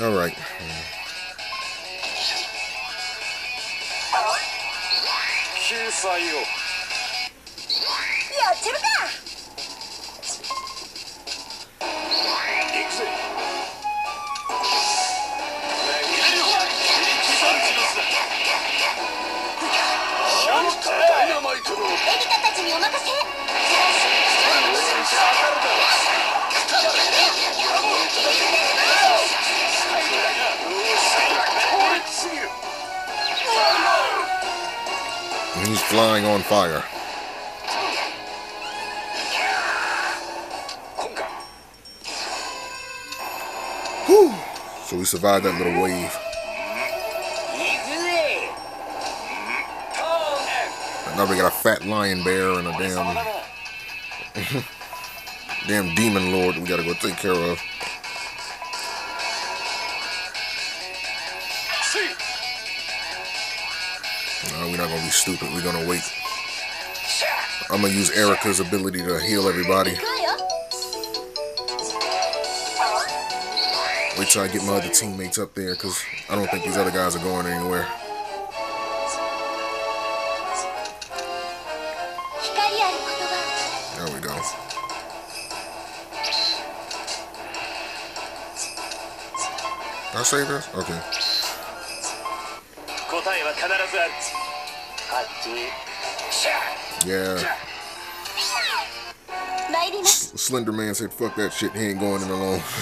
All right. 救済をやっちゃるか行くぜダイナマイトのエリカたちにお任せす flying on fire. Whew. So we survived that little wave. And now we got a fat lion bear and a damn damn demon lord we gotta go take care of. See. No, we're not gonna be stupid. We're gonna wait. I'm gonna use Erica's ability to heal everybody. Wait till I get my other teammates up there, because I don't think these other guys are going anywhere. There we go. Did I say this? Okay. 答えは必ずあるあっち Yeah. 参ります Slender Man said, fuck that shit. He ain't going in alone.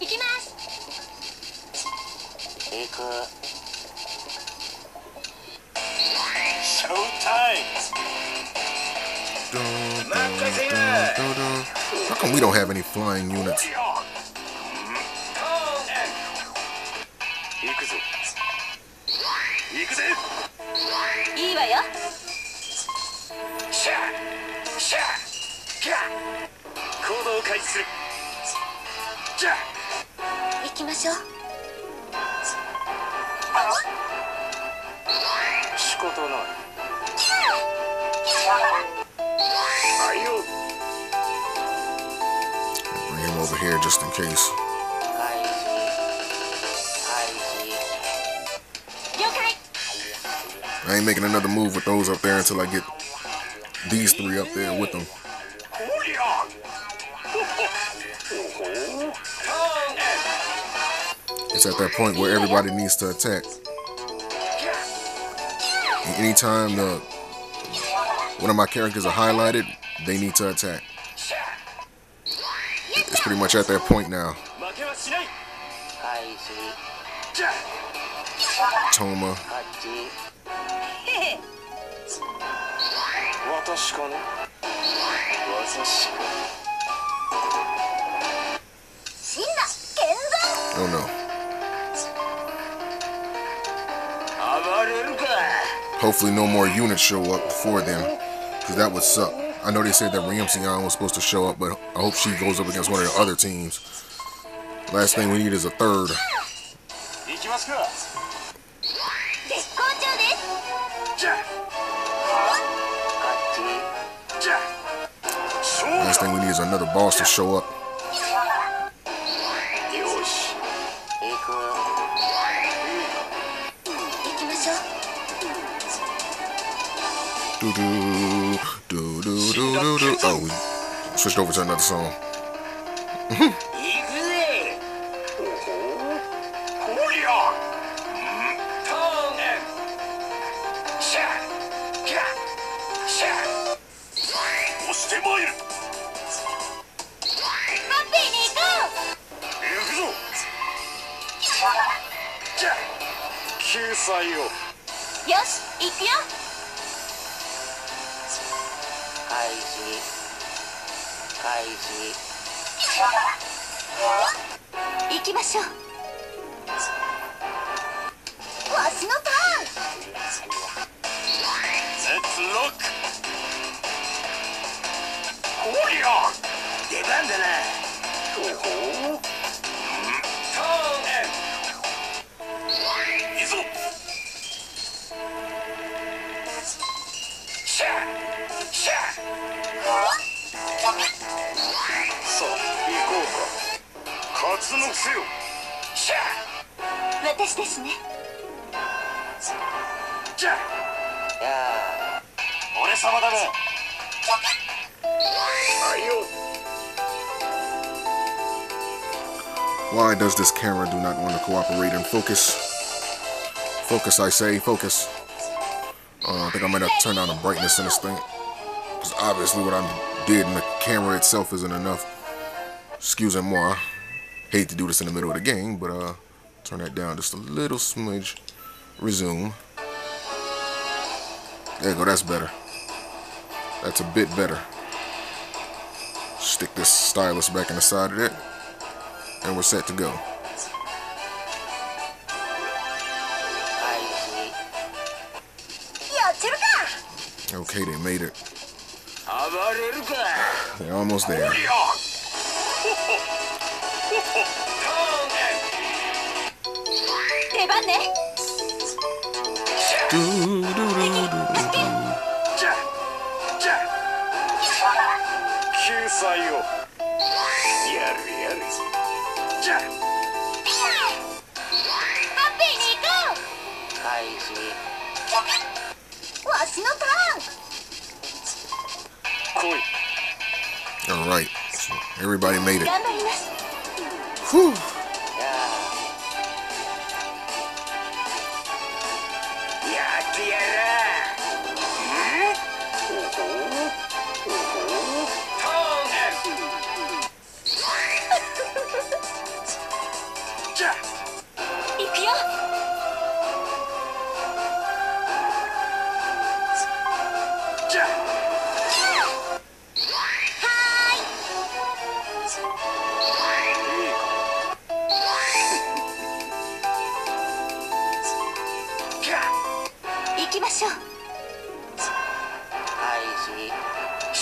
行きます行くショータイム Dun, dun, dun, dun, dun. How come we don't have any flying units? いいわよ。シャーシャーキャー行動を開始する。じゃあ行きましょう。仕方ない。はいよ Bring him over here just in case. I ain't making another move with those up there until I get these three up there with them. It's at that point where everybody needs to attack. And anytime the, one of my characters are highlighted, they need to attack. It's pretty much at that point now. Toma. あっち私かね私死んだ剣山 oh no. 暴れるか Hopefully no more units show up before then, because that would suck. I know they said that Ramseon was supposed to show up, but I hope she goes up against one of the other teams. Last thing we need is a third. Next thing we need is another boss to show up. Do do do do do do. Oh, we switched over to another song. してまいるハッピーに行こう行くぞじゃ救済をよし行くよ開始開始行きましょう。わしのターンレッツロックおりゃ出番だな。ほほ。うん。ターンエンいいぞ。シャー。シャー。さあ行こうか。勝つのせよ。シャ私ですね。じゃ 俺様だなはいよ Why does this camera do not want to cooperate and focus? Focus, I say, focus. Uh, I think I might have to turn down the brightness in this thing. Because obviously what I did in the camera itself isn't enough. Excuse me, I hate to do this in the middle of the game, but uh, turn that down just a little smidge. Resume. There you go, that's better. That's a bit better. Stick this stylus back in the side of it, and we're set to go. Okay, they made it. They're almost there. do, do, do, do. さいよやるやるじゃハッピーに行こうはいふみわしのターン来い All right, so everybody made it. Whew. Yeah. Yeah,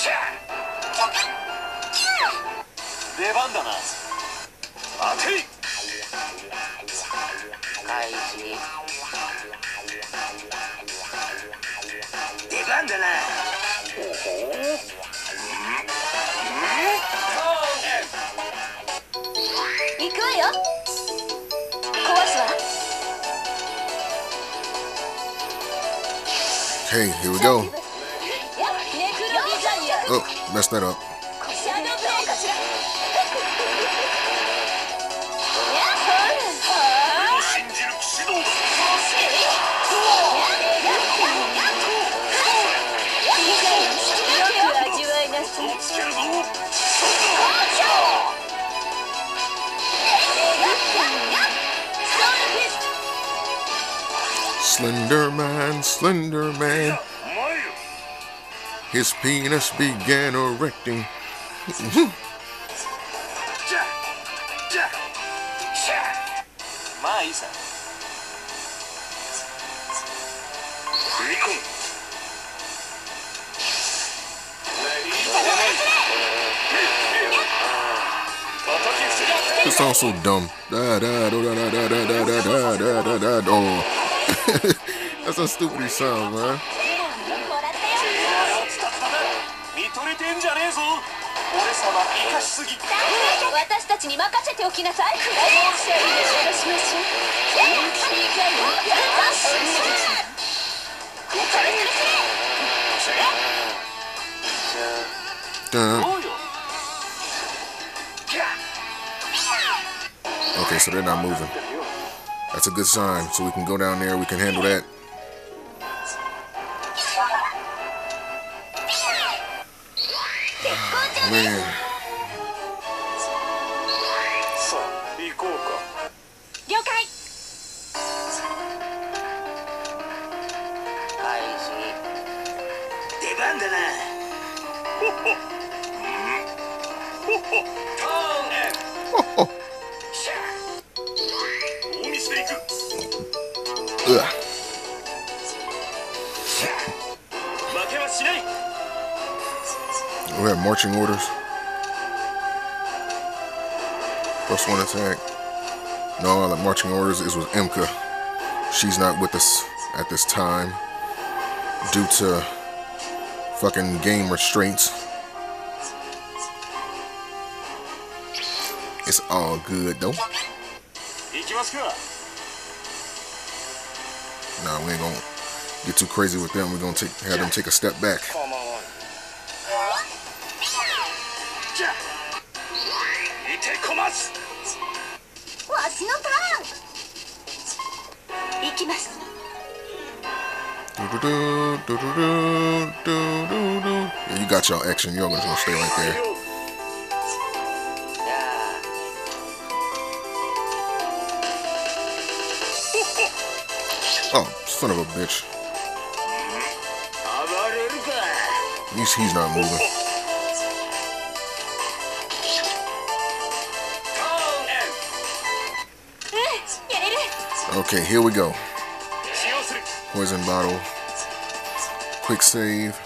出番だな当てい出番だなほほ行くわよ壊すわ Hey, here we go. Oh, messed that up. Slender Man, Slender Man. His penis began erecting. Mais. Rico. This song's so dumb. That's a stupid he sounds, man. 見とれてんじゃねえぞ俺様生かしすぎ私たちに任せておきなさい Okay, so they're not moving. That's a good sign. So we can go down there. We can handle that. Ugh. We have marching orders. Plus one attack. No, the marching orders is with Imca. She's not with us at this time due to fucking game restraints. It's all good though. Nah, we ain't gonna get too crazy with them. We're gonna take, have them take a step back. Yeah, you got y'all action. Y'all gonna stay right there. Oh, son of a bitch. At least he's not moving. Okay, here we go. Poison bottle. Quick save.